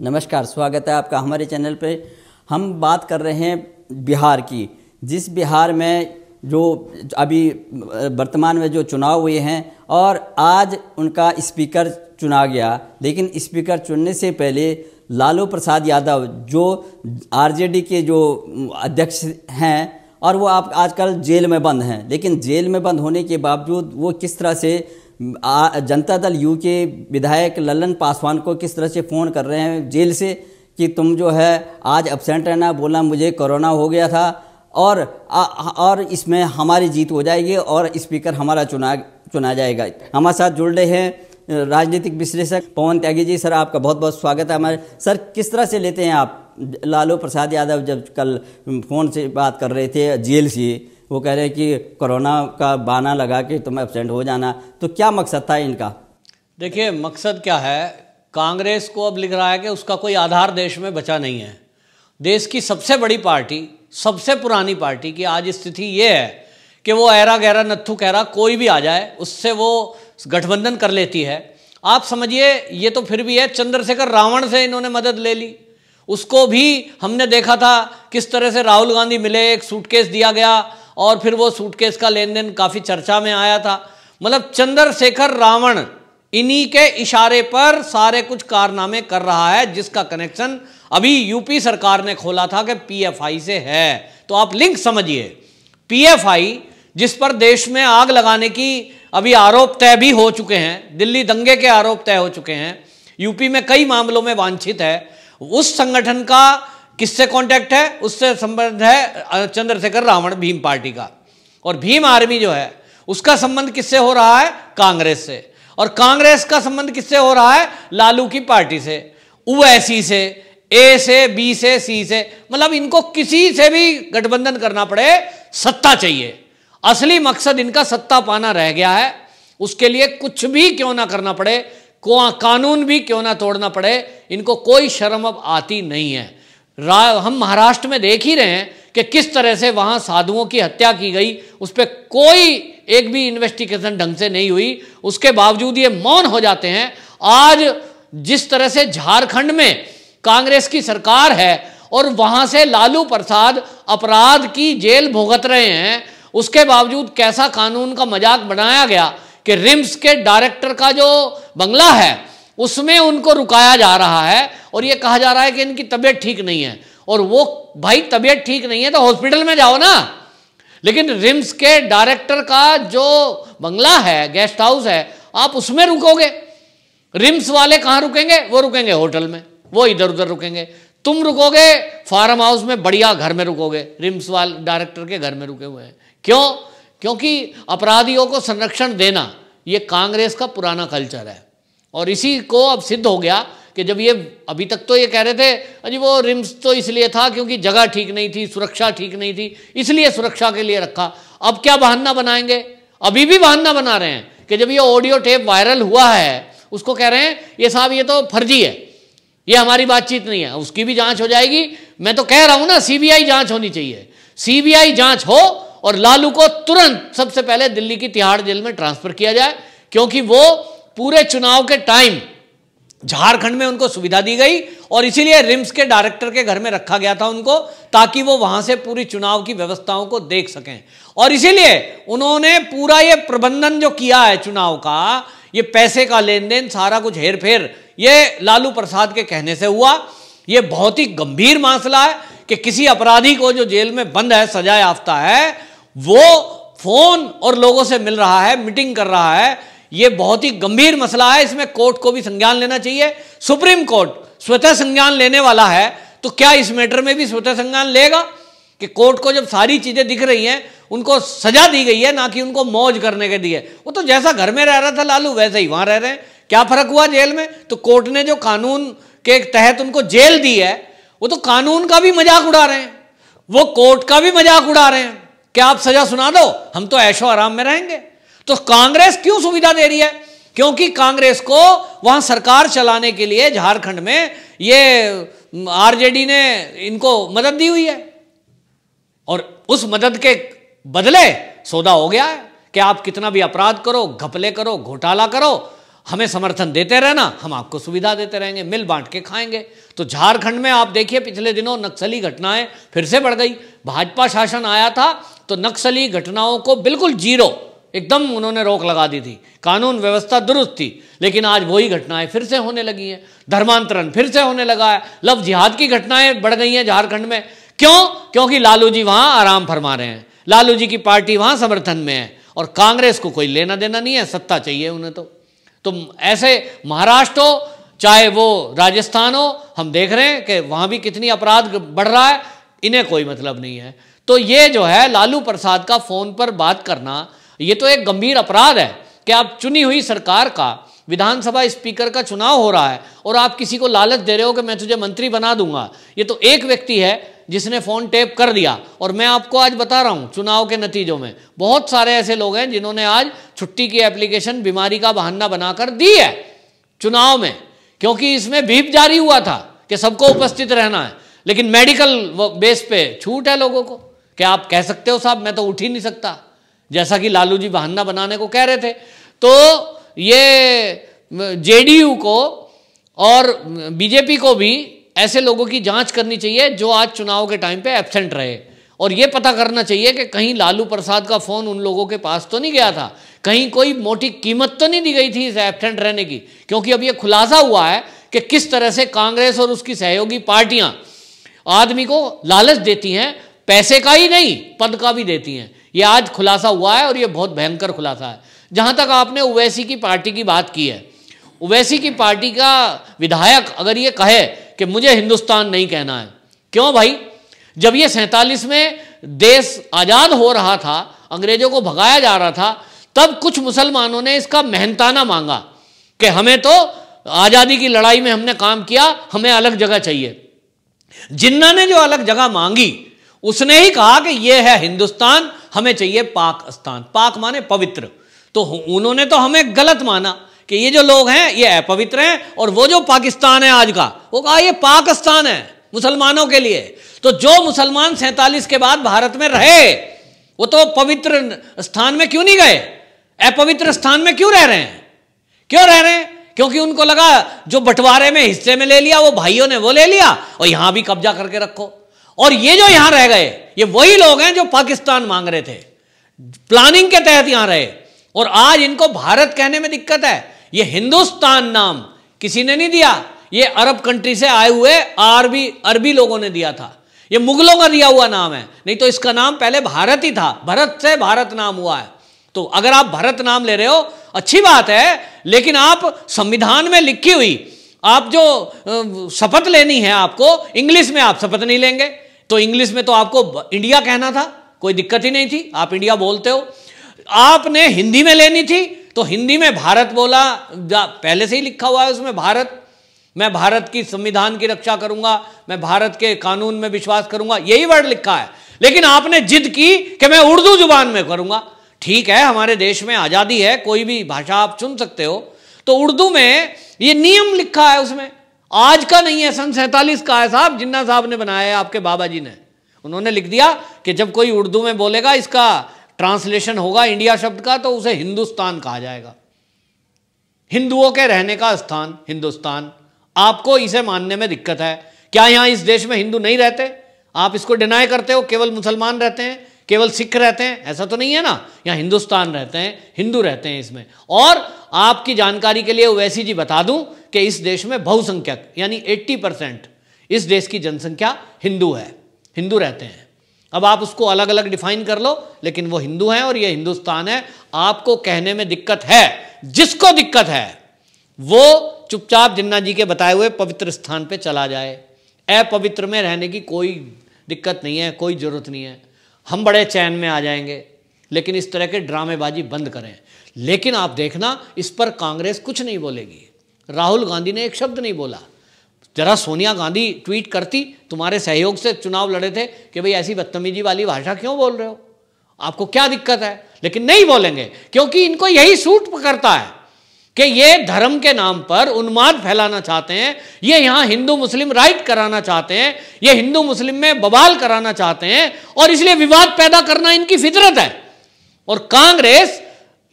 नमस्कार, स्वागत है आपका हमारे चैनल पे। हम बात कर रहे हैं बिहार की। जिस बिहार में जो अभी वर्तमान में जो चुनाव हुए हैं और आज उनका स्पीकर चुना गया, लेकिन स्पीकर चुनने से पहले लालू प्रसाद यादव, जो आरजेडी के जो अध्यक्ष हैं और वो आप आजकल जेल में बंद हैं। लेकिन जेल में बंद होने के बावजूद वो किस तरह से जनता दल यू के विधायक ललन पासवान को किस तरह से फ़ोन कर रहे हैं जेल से कि तुम जो है आज एबसेंट रहना बोला मुझे कोरोना हो गया था और आ, और इसमें हमारी जीत हो जाएगी और स्पीकर हमारा चुना चुना जाएगा। हमारे साथ जुड़ रहे हैं राजनीतिक विश्लेषक पवन त्यागी जी। सर आपका बहुत बहुत स्वागत है हमारे। सर किस तरह से लेते हैं आप? लालू प्रसाद यादव जब कल फ़ोन से बात कर रहे थे जेल से वो कह रहे हैं कि कोरोना का बाना लगा के तुम एबसेंट हो जाना। तो क्या मकसद था इनका? देखिए, मकसद क्या है? कांग्रेस को अब लिख रहा है कि उसका कोई आधार देश में बचा नहीं है। देश की सबसे बड़ी पार्टी, सबसे पुरानी पार्टी की आज स्थिति ये है कि वो ऐरा गहरा, नत्थु कहरा कोई भी आ जाए, उससे वो गठबंधन कर लेती है। आप समझिए, ये तो फिर भी है, चंद्रशेखर रावण से इन्होंने मदद ले ली। उसको भी हमने देखा था, किस तरह से राहुल गांधी मिले, एक सूटकेस दिया गया और फिर वो सूटकेस का लेन देन काफ़ी चर्चा में आया था। मतलब चंद्रशेखर रावण इन्हीं के इशारे पर सारे कुछ कारनामे कर रहा है, जिसका कनेक्शन अभी यूपी सरकार ने खोला था कि पीएफआई से है। तो आप लिंक समझिए। पीएफआई जिस पर देश में आग लगाने की अभी आरोप तय भी हो चुके हैं, दिल्ली दंगे के आरोप तय हो चुके हैं यूपी में कई मामलों में वांछित है, उस संगठन का किससे कांटेक्ट है? उससे संबंध है चंद्रशेखर रावण, भीम पार्टी का। और भीम आर्मी जो है, उसका संबंध किससे हो रहा है? कांग्रेस से। और कांग्रेस का संबंध किससे हो रहा है? लालू की पार्टी से। ओवैसी से ए से, बी से, सी से। मतलब इनको किसी से भी गठबंधन करना पड़े, सत्ता चाहिए। असली मकसद इनका सत्ता पाना रह गया है। उसके लिए कुछ भी क्यों ना करना पड़े कानून भी क्यों ना तोड़ना पड़े, इनको कोई शर्म अब आती नहीं है। हम महाराष्ट्र में देख ही रहे हैं कि किस तरह से वहाँ साधुओं की हत्या की गई। उस पर कोई एक भी इन्वेस्टिगेशन ढंग से नहीं हुई। उसके बावजूद ये मौन हो जाते हैं। आज जिस तरह से झारखंड में कांग्रेस की सरकार है और वहाँ से लालू प्रसाद अपराध की जेल भुगत रहे हैं, उसके बावजूद कैसा कानून का मज़ाक बनाया गया कि रिम्स के डायरेक्टर का जो बंगला है उसमें उनको रुकाया जा रहा है और ये कहा जा रहा है कि इनकी तबीयत ठीक नहीं है। और वो भाई तबीयत ठीक नहीं है तो हॉस्पिटल में जाओ ना। लेकिन रिम्स के डायरेक्टर का जो बंगला है, गेस्ट हाउस है, आप उसमें रुकोगे। रिम्स वाले कहाँ रुकेंगे? वो रुकेंगे होटल में, वो इधर उधर रुकेंगे। तुम रुकोगे, फार्म हाउस में बढ़िया घर में रुकोगे, रिम्स वाले, डायरेक्टर के घर में रुके हुए हैं। क्यों? क्योंकि अपराधियों को संरक्षण देना, ये कांग्रेस का पुराना कल्चर है। और इसी को अब सिद्ध हो गया कि जब ये अभी तक तो ये कह रहे थे, अजी वो रिम्स तो इसलिए था क्योंकि जगह ठीक नहीं थी, सुरक्षा ठीक नहीं थी, इसलिए सुरक्षा के लिए रखा। अब क्या बहाना बनाएँगे? अभी भी बहाना बना रहे हैं कि जब ये ऑडियो टेप वायरल हुआ है, उसको कह रहे हैं, ये साहब, ये तो फर्जी है, ये हमारी बातचीत नहीं है, उसकी भी जाँच हो जाएगी। मैं तो कह रहा हूँ ना, सीबीआई जाँच होनी चाहिए। सीबीआई जाँच हो और लालू को तुरंत सबसे पहले दिल्ली की तिहाड़ जेल में ट्रांसफ़र किया जाए, क्योंकि वो पूरे चुनाव के टाइम झारखंड में उनको सुविधा दी गई और इसीलिए रिम्स के डायरेक्टर के घर में रखा गया था उनको, ताकि वो वहाँ से पूरी चुनाव की व्यवस्थाओं को देख सकें। और इसीलिए उन्होंने पूरा ये प्रबंधन जो किया है चुनाव का, ये पैसे का लेन देन सारा कुछ हेर फेर ये लालू प्रसाद के कहने से हुआ। ये बहुत ही गंभीर मसला है कि किसी अपराधी को जो जेल में बंद है, सजा याफ्ता है, वो फ़ोन और लोगों से मिल रहा है, मीटिंग कर रहा है ये बहुत ही गंभीर मसला है, इसमें कोर्ट को भी संज्ञान लेना चाहिए। सुप्रीम कोर्ट स्वतः संज्ञान लेने वाला है तो क्या इस मैटर में भी स्वतः संज्ञान लेगा कि कोर्ट को जब सारी चीज़ें दिख रही हैं, उनको सजा दी गई है, ना कि उनको मौज करने के दिए। वो तो जैसा घर में रह रहा था लालू, वैसे ही वहाँ रह रहे हैं। क्या फ़र्क हुआ जेल में? तो कोर्ट ने जो कानून के तहत उनको जेल दी है, वो तो कानून का भी मज़ाक उड़ा रहे हैं। वो कोर्ट का भी मज़ाक उड़ा रहे हैं। क्या आप सजा सुना दो? हम तो ऐशो आराम में रहेंगे। तो कांग्रेस क्यों सुविधा दे रही है? क्योंकि कांग्रेस को वहाँ सरकार चलाने के लिए झारखंड में ये आरजेडी ने इनको मदद दी हुई है। और उस मदद के बदले सौदा हो गया है कि आप कितना भी अपराध करो, घपले करो, घोटाला करो, हमें समर्थन देते रहना, हम आपको सुविधा देते रहेंगे, मिल बांट के खाएँगे। तो झारखंड में आप देखिए, पिछले दिनों नक्सली घटनाएँ फिर से बढ़ गई। भाजपा शासन आया था तो नक्सली घटनाओं को बिल्कुल ज़ीरो एकदम उन्होंने रोक लगा दी थी। कानून व्यवस्था दुरुस्त थी, लेकिन आज वही घटनाएँ फिर से होने लगी हैं। धर्मांतरण फिर से होने लगा है। लव जिहाद की घटनाएँ बढ़ गई हैं झारखंड में। क्यों? क्योंकि लालू जी वहाँ आराम फरमा रहे हैं। लालू जी की पार्टी वहाँ समर्थन में है। और कांग्रेस को कोई लेना देना नहीं है, सत्ता चाहिए उन्हें तो। तो ऐसे महाराष्ट्र हो, चाहे वो राजस्थान हो, हम देख रहे हैं कि वहाँ भी कितनी अपराध बढ़ रहा है। इन्हें कोई मतलब नहीं है। तो ये जो है, लालू प्रसाद का फ़ोन पर बात करना ये तो एक गंभीर अपराध है कि आप चुनी हुई सरकार का, विधानसभा स्पीकर का चुनाव हो रहा है और आप किसी को लालच दे रहे हो कि मैं तुझे मंत्री बना दूँगा। ये तो एक व्यक्ति है जिसने फ़ोन टेप कर दिया और मैं आपको आज बता रहा हूँ चुनाव के नतीजों में। बहुत सारे ऐसे लोग हैं जिन्होंने आज छुट्टी की एप्लीकेशन बीमारी का बहाना बनाकर दी है चुनाव में, क्योंकि इसमें भीप जारी हुआ था कि सबको उपस्थित रहना है। लेकिन मेडिकल बेस पे छूट है लोगों को। कि आप कह सकते हो साहब? मैं तो उठ ही नहीं सकता। जैसा कि लालू जी बहाना बनाने को कह रहे थे। तो ये जेडीयू को और बीजेपी को भी ऐसे लोगों की जाँच करनी चाहिए जो आज चुनाव के टाइम पे एबसेंट रहे। और ये पता करना चाहिए कि कहीं लालू प्रसाद का फ़ोन उन लोगों के पास तो नहीं गया था। कहीं कोई मोटी कीमत तो नहीं दी गई थी इस एबसेंट रहने की। क्योंकि अब ये खुलासा हुआ है कि किस तरह से कांग्रेस और उसकी सहयोगी पार्टियाँ आदमी को लालच देती हैं, पैसे का ही नहीं, पद का भी देती हैं। ये आज खुलासा हुआ है और ये बहुत भयंकर खुलासा है। जहाँ तक आपने ओवैसी की पार्टी की बात की है। ओवैसी की पार्टी का विधायक अगर ये कहे कि मुझे हिंदुस्तान नहीं कहना है, क्यों भाई? जब ये सैंतालीस में देश आज़ाद हो रहा था, अंग्रेज़ों को भगाया जा रहा था, तब कुछ मुसलमानों ने इसका मेहनताना मांगा कि हमें तो आज़ादी की लड़ाई में हमने काम किया, हमें अलग जगह चाहिए। जिन्ना ने जो अलग जगह मांगी उसने ही कहा कि यह है हिंदुस्तान, हमें चाहिए पाक स्थान। पाक माने पवित्र। तो उन्होंने तो हमें गलत माना कि ये जो लोग हैं, ये अपवित्र हैं, और वो जो पाकिस्तान है आज का, वो कहा, ये पाकिस्तान है मुसलमानों के लिए। तो जो मुसलमान सैतालीस के बाद भारत में रहे, वो तो पवित्र स्थान में क्यों नहीं गए? अपवित्र स्थान में क्यों रह रहे हैं? क्यों रह रहे हैं? क्योंकि उनको लगा, जो बंटवारे में हिस्से में ले लिया, वो भाइयों ने वो ले लिया, और यहाँ भी कब्जा करके रखो। और ये जो यहाँ रह गए, ये वही लोग हैं जो पाकिस्तान मांग रहे थे। प्लानिंग के तहत यहाँ रहे। और आज इनको भारत कहने में दिक्कत है। ये हिंदुस्तान नाम किसी ने नहीं दिया। ये अरब कंट्री से आए हुए अरबी अरबी लोगों ने दिया था। ये मुगलों का दिया हुआ नाम है। नहीं तो इसका नाम पहले भारत ही था। भरत से भारत नाम हुआ है। तो अगर आप भरत नाम ले रहे हो, अच्छी बात है, लेकिन आप संविधान में लिखी हुई, आप जो शपथ लेनी है आपको, इंग्लिश में आप शपथ नहीं लेंगे। तो इंग्लिश में तो आपको इंडिया कहना था, कोई दिक्कत ही नहीं थी, आप इंडिया बोलते हो। आपने हिंदी में लेनी थी तो हिंदी में भारत बोला पहले से ही लिखा हुआ है उसमें भारत। मैं भारत की संविधान की रक्षा करूँगा, मैं भारत के कानून में विश्वास करूँगा, यही वर्ड लिखा है। लेकिन आपने जिद की कि मैं उर्दू ज़ुबान में करूँगा। ठीक है, हमारे देश में आज़ादी है, कोई भी भाषा आप चुन सकते हो तो उर्दू में ये नियम लिखा है उसमें। आज का नहीं है, सन सैतालीस का है साहब, जिन्ना साहब ने बनाया है, आपके बाबा जी ने। उन्होंने लिख दिया कि जब कोई उर्दू में बोलेगा, इसका ट्रांसलेशन होगा इंडिया शब्द का तो उसे हिंदुस्तान कहा जाएगा। हिंदुओं के रहने का स्थान, हिंदुस्तान। आपको इसे मानने में दिक्कत है। क्या यहाँ इस देश में हिंदू नहीं रहते? आप इसको डिनाई करते हो, केवल मुसलमान रहते हैं। केवल सिख रहते हैं, ऐसा तो नहीं है ना? यहाँ हिंदुस्तान रहते हैं, हिंदू रहते हैं इसमें। और आपकी जानकारी के लिए वैसी जी बता दूँ कि इस देश में बहुसंख्यक, यानी 80 परसेंट इस देश की जनसंख्या हिंदू है, हिंदू रहते हैं। अब आप उसको अलग अलग डिफाइन कर लो, लेकिन वो हिंदू हैं और ये हिंदुस्तान है। आपको कहने में दिक्कत है, जिसको दिक्कत है, वो चुपचाप जिन्ना जी के बताए हुए पवित्र स्थान पे चला जाए। अपवित्र में रहने की कोई दिक्कत नहीं है, कोई ज़रूरत नहीं है। हम बड़े चैन में आ जाएँगे, लेकिन इस तरह के ड्रामेबाजी बंद करें। लेकिन आप देखना, इस पर कांग्रेस कुछ नहीं बोलेगी। राहुल गांधी ने एक शब्द नहीं बोला। जरा सोनिया गांधी ट्वीट करती, तुम्हारे सहयोग से चुनाव लड़े थे कि भाई ऐसी बदतमीजी वाली भाषा क्यों बोल रहे हो? आपको क्या दिक्कत है? लेकिन नहीं बोलेंगे, क्योंकि इनको यही सूट करता है। कि ये धर्म के नाम पर उन्माद फैलाना चाहते हैं, ये यहाँ हिंदू मुस्लिम राइट कराना चाहते हैं, ये हिंदू मुस्लिम में बवाल कराना चाहते हैं, और इसलिए विवाद पैदा करना इनकी फितरत है। और कांग्रेस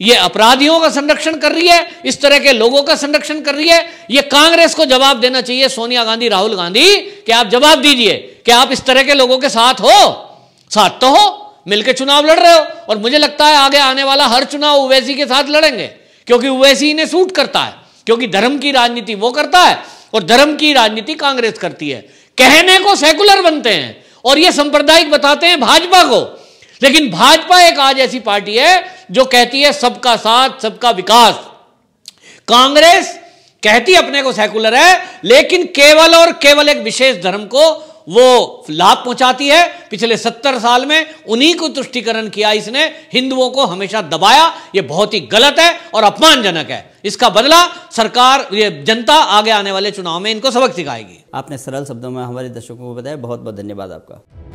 ये अपराधियों का संरक्षण कर रही है, इस तरह के लोगों का संरक्षण कर रही है। ये कांग्रेस को जवाब देना चाहिए, सोनिया गांधी, राहुल गांधी, कि आप जवाब दीजिए कि आप इस तरह के लोगों के साथ हो, साथ तो हो मिलकर चुनाव लड़ रहे हो, और मुझे लगता है आगे आने वाला हर चुनाव ओवैसी के साथ लड़ेंगे। क्योंकि ओवैसी इन्हें सूट करता है। क्योंकि धर्म की राजनीति वो करता है और धर्म की राजनीति कांग्रेस करती है। कहने को सेकुलर बनते हैं और ये सांप्रदायिक बताते हैं भाजपा को। लेकिन भाजपा एक आज ऐसी पार्टी है जो कहती है सबका साथ, सबका विकास। कांग्रेस कहती अपने को सेकुलर है, लेकिन केवल और केवल एक विशेष धर्म को वो लाभ पहुंचाती है। पिछले सत्तर साल में उन्हीं को तुष्टिकरण किया इसने। हिंदुओं को हमेशा दबाया। ये बहुत ही गलत है और अपमानजनक है। इसका बदला सरकार, ये जनता आगे आने वाले चुनाव में इनको सबक सिखाएगी। आपने सरल शब्दों में हमारे दर्शकों को बताया। बहुत बहुत धन्यवाद आपका।